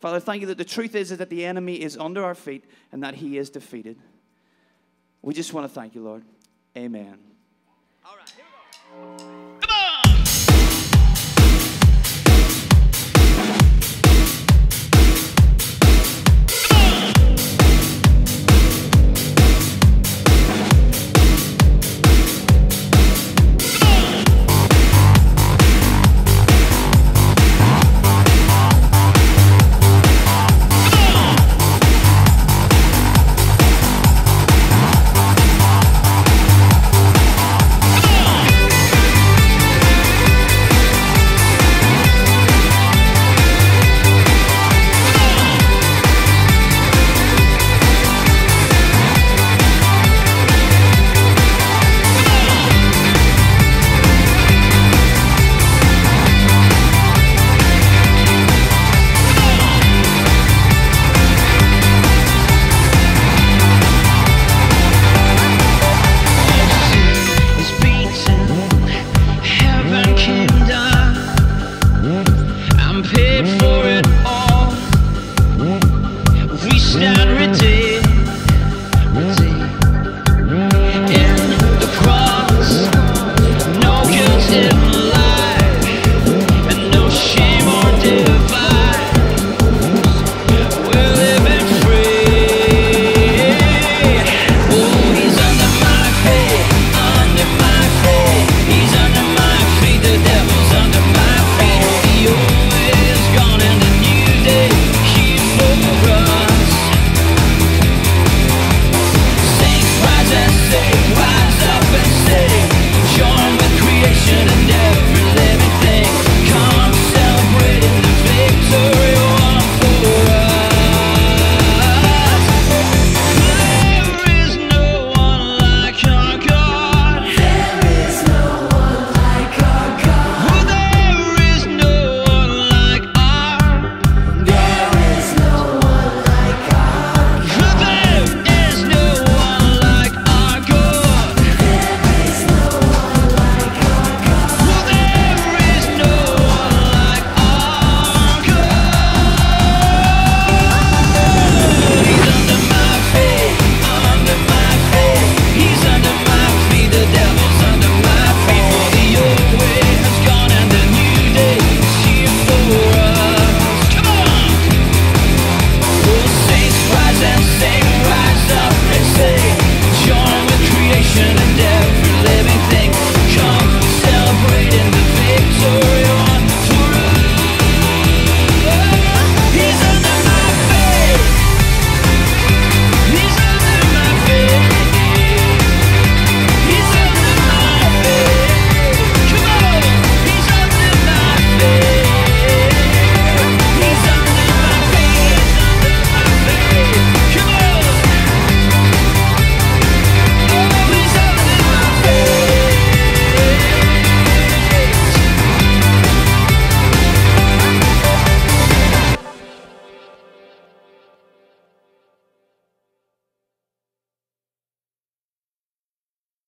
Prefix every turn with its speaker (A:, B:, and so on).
A: Father, thank you that the truth is, is that the enemy is under our feet and that he is defeated. We just want to thank you, Lord. Amen. All right, here we go.